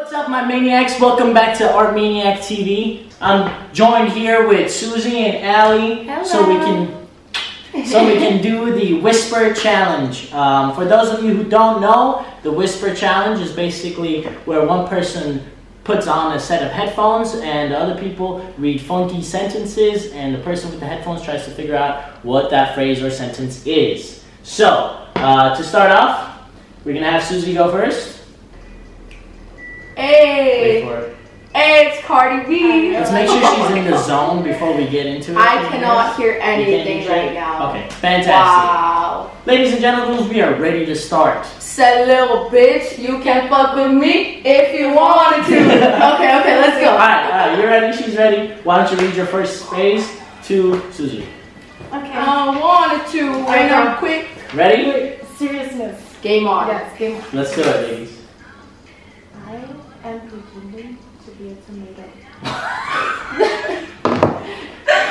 What's up, my maniacs? Welcome back to Art Maniac TV. I'm joined here with Susie and Allie, so we can so we can do the Whisper Challenge. Um, for those of you who don't know, the Whisper Challenge is basically where one person puts on a set of headphones and other people read funky sentences, and the person with the headphones tries to figure out what that phrase or sentence is. So, uh, to start off, we're gonna have Susie go first. Wait Hey, for it. hey, it's Cardi B. Let's make sure she's in the zone before we get into it. I cannot hear You can't anything hear right shit? now. Okay, fantastic. Wow. Ladies and gentlemen, we are ready to start. Said little bitch, you can fuck with me if you wanted to. okay, okay, let's go. Alright, alright, you're ready, she's ready. Why don't you read your first phrase to Susie? Okay. I wanted to, and I'm quick. Ready? Seriousness. Game on. Yes, game on. Let's do it, ladies. I am pretending to be a tomato.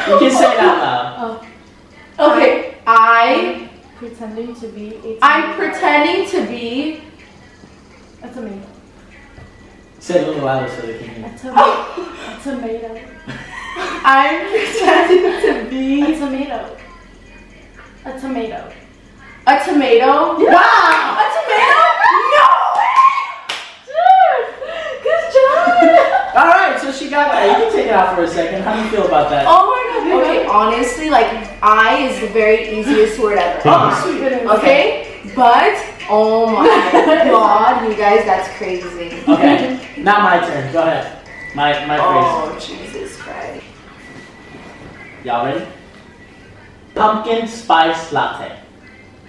You can say it out loud. Oh, Okay, I, I'm pretending to be a tomato. I'm pretending to be. a tomato. Say it a little louder so they can hear. A tomato. a tomato. I'm pretending to be A tomato. A tomato. a tomato. Wow, a tomato? No Good job. Alright, so she got that. You can take it out for a second. How do you feel about that? Oh my god. Okay, honestly, like I is the very easiest word ever. Oh, uh, sweet. Okay, but oh my god, you guys, that's crazy. Okay, now my turn. Go ahead. My, my oh, phrase. Oh Jesus Christ. Y'all ready? Pumpkin spice latte.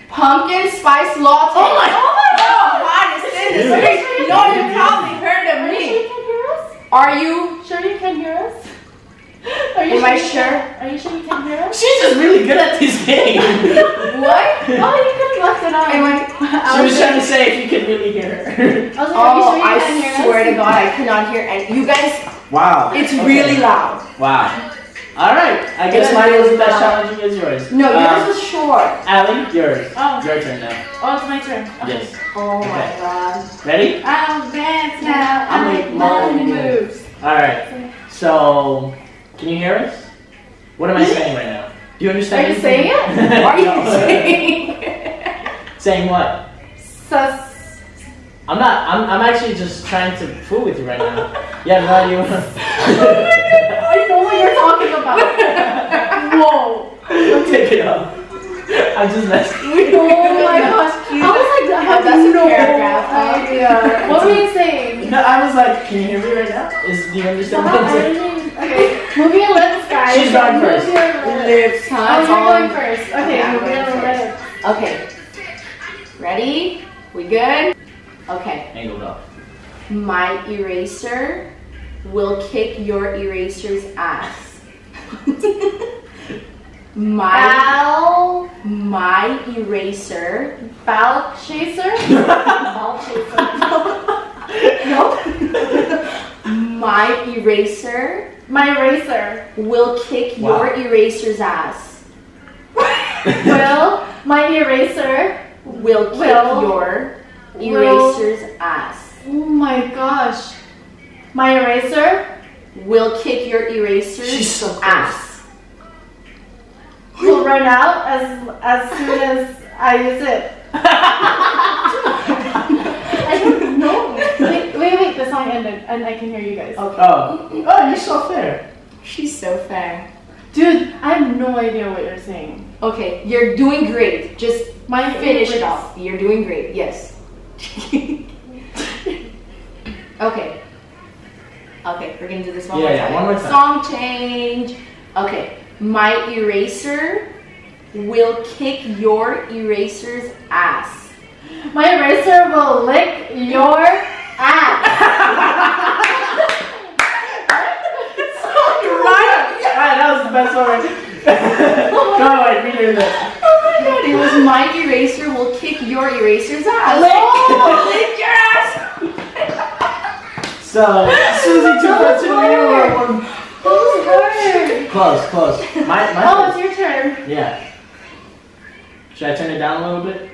Pumpkin spice latte. Oh my, oh my god. Why is this? Yeah. Okay, No, you probably heard of Are you sure me. you can hear us? Are you? Sure you can hear us? Are you Am I you sure? Can, are you sure you can hear us? She's just really good at this game. What? Oh, you could have left it on. Am I? She was trying to say if you could really hear her. I was like, Oh, are you oh, sure you I can hear swear us? to God, I cannot hear any. You guys, Wow. it's Okay. really loud. Wow. All right. I guess It's mine really wasn't as loud. challenging as yours. No, Um, yours was short. Allie, yours. Oh. Your turn now. Oh, it's my turn. Okay. Yes. Oh my god. Ready? I'll dance now. I I make make money money moves. All right. So, can you hear us? What am I saying right now? Do you understand? Are you anything? saying it? Are you No. saying? Saying what? Sus. I'm not. I'm, I'm actually just trying to fool with you right now. You have no idea Whoa. Take it off. I'm just messing. Oh my gosh. I was like, I have That's a no paragraph, huh? idea. What were you saying? No, I was like, can you hear me right now? Is do you understand what I'm saying? Okay, move your lips, guys. She's going Move first. your lips. Lips, huh? Oh, It's you're going first. Okay, Yeah, I'm move your going lips. Okay. Ready? We good? Okay. Angled up. My eraser will kick your eraser's ass. My Bow, my eraser. bow chaser. bow chaser. My eraser My eraser. will kick Wow. your eraser's ass. Will my eraser? Will kick Will- your will- eraser's ass. Oh my gosh. My eraser Will kick your eraser's She's so ass. will run out as as soon as I use it. I don't know. Wait, wait, wait. The song ended, and I can hear you guys. Okay. Oh. Oh, you're so fair. She's so fair. Dude, I have no idea what you're saying. Okay, you're doing great. Just My finish it off. You're doing great. Yes. okay. Okay, we're gonna do this one Yeah, more yeah, time. one more time. Song change. Okay. My eraser will kick your eraser's ass. My eraser will lick your ass. right. Alright, that was the best one. Go ahead, read your lips. Oh my god, it was my eraser will kick your eraser's ass. Lick. Oh, lick your ass. So, Susie two for two, you one. That was hard. Close, close. My, my Oh, it's your turn. Yeah. Should I turn it down a little bit?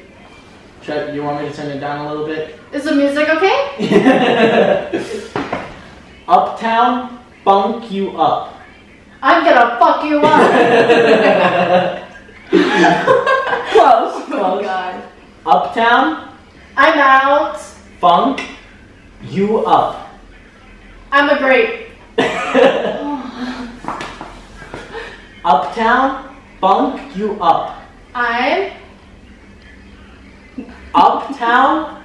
Should I- you want me to turn it down a little bit? Is the music okay? Uptown, funk you up. I'm gonna fuck you up. Close, Oh close. god. Uptown, I'm out. funk you up. I'm a grape. Uptown, funk you up. I'm Uptown,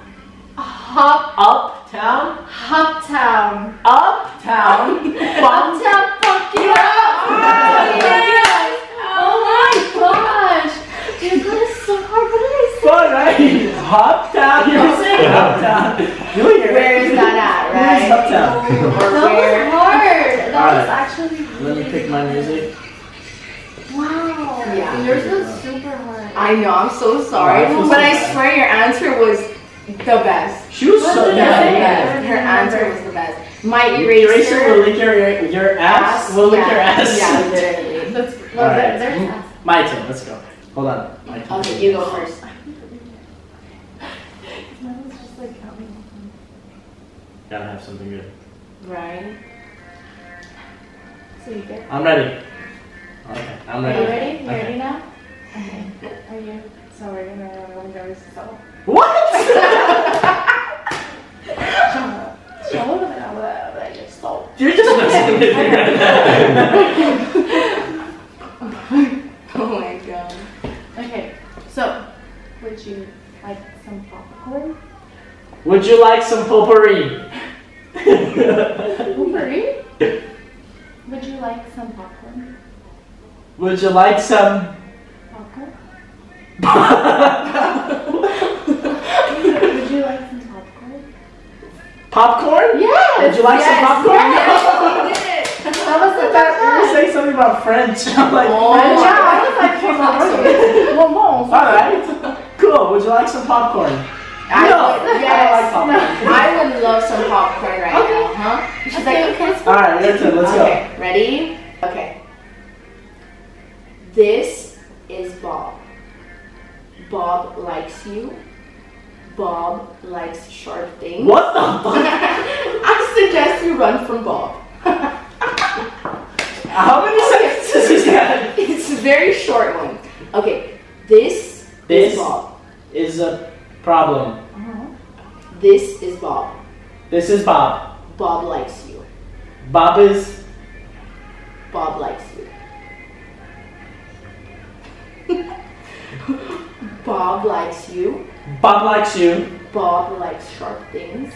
hop uptown, Hoptown. uptown, funk. Hoptown fuck you up. Oh, yes. Oh my gosh. Dude, that is so hard. What did I say? Fun, right? Uptown, you're saying uptown. You hear. Where is that at, Where's right? uptown? That was hard. That Alright. was actually Let me pick my music. Wow. Yeah. Yours was super hard. I know, I'm so sorry. No, I but so I bad. swear your answer was the best. She was What so did The bad. say? best. Her remember. answer was the best. My Eraser eraser. will lick your, your ass. Will lick yeah, your ass. Yeah, literally. Let's, well, Alright. there, there's. My turn. Let's go. Hold on. My turn. Okay, you go first. Mine was just like counting. Gotta have something good. Right. So you get. I'm ready. Okay, I'm ready. Are you ready? You Okay. ready now? Okay. Are you? So we're gonna, gonna go so. What? Show them now that I just so. You're just messing with me. Oh my god. Okay. So, would you like some popcorn? Would you like some potpourri? Potpourri? Would you like some popcorn? Would you like some? Popcorn? Would you like some popcorn? Popcorn? Yes. Would you like yes, some popcorn? Yes, you it. That was the You best one. saying something about French. I'm like, Oh French? Yeah, I was like. Well, no. Alright. Cool. Would you like some popcorn? I no. would, I don't yes. like popcorn. I would love some popcorn right Okay. now, huh? She's Okay, like, okay. okay. Alright, your turn. Let's okay, ready? Okay. This is Bob. Bob likes you. Bob likes sharp go. things. What the fuck? I suggest you run from Bob. How many sentences is that? It's a very short one. Okay, this, This? is Bob. Is a problem. This is Bob. This is Bob. Bob likes you. Bob is. Bob likes you. Bob likes you. Bob likes you. Bob likes sharp things.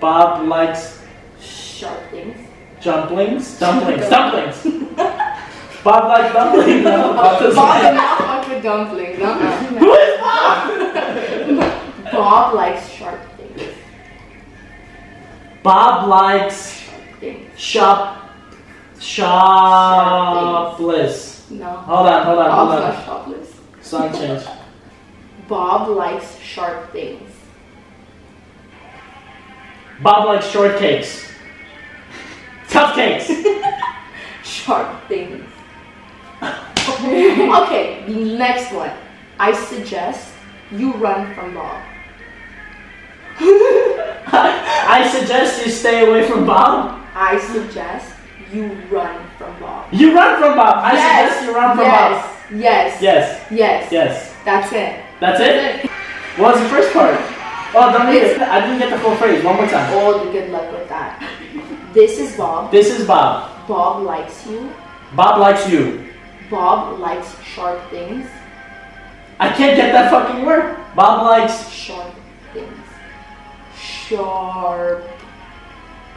Bob likes Sharp things. dumplings. Dumplings. Dumplings. Bob likes dumplings. No, Bob doesn't Bob does not fuck with dumplings. Who is Bob? Bob likes sharp things. Bob likes shop. Shopless. No. Hold on, hold on, hold Bob's on. not shopless. Song change. Bob likes sharp things. Bob likes shortcakes. Cupcakes. Sharp things. okay, the next one. I suggest you run from Bob. I suggest you stay away from Bob. I suggest you run from Bob. You run from Bob. I Yes, suggest you run from Bob. yes, Yes. Yes. Yes. Yes. That's it. That's it? What was the first part? Oh, don't read it. I didn't get the full phrase. One more time. Oh, the good luck with that. This is Bob. This is Bob. Bob likes you. Bob likes you. Bob likes sharp things. I can't get that fucking word. Bob likes Sharp things. Sharp.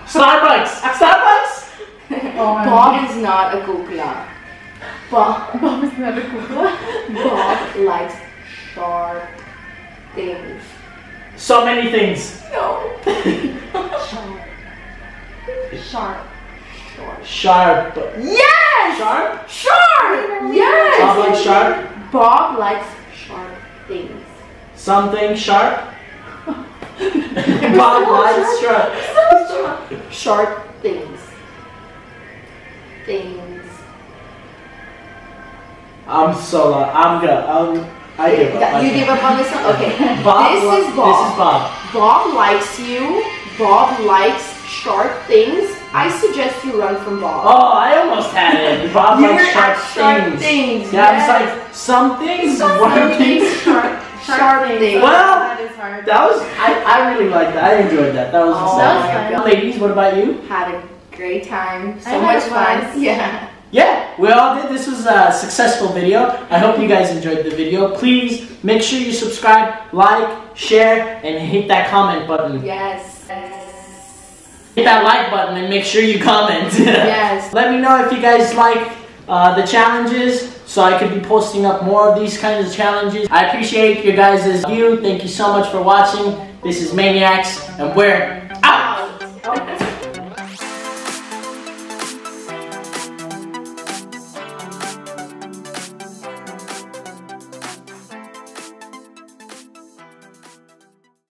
Starbucks. Starbucks. Oh, my Bob is not a kukla. Bob, Bob is not a kukla. Bob likes sharp things. So many things. No. Sharp. Sharp. Sharp. Sharp. Yes! Sharp. Sharp! Yes! Bob likes sharp. Bob likes sharp things. Something sharp. Bob likes sharp. Sharp things. Things. I'm so lost. I'm gonna. Um, I give up. I you give up on this one? Okay. Bob, this Bob- is Bob. This is Bob. Bob likes you. Bob likes sharp things. I suggest you run from Bob. Oh, I almost had it. Bob likes sharp, sharp things. things, Yeah, I yes. was like, some things, Some things thing. sharp, sharp things. Well, that is hard. That was, I, I really liked that. I enjoyed that. That was Oh, exciting. that was fun. Ladies, what about you? Had a great time. So I much fun. Yeah. Yeah, we all did. This was a successful video. I hope you guys enjoyed the video. Please make sure you subscribe, like, share, and hit that comment button. Yes. Hit that like button and make sure you comment. Yes. Let me know if you guys like uh, the challenges so I could be posting up more of these kinds of challenges. I appreciate your guys' view. Thank you so much for watching. This is Maniacs, and we're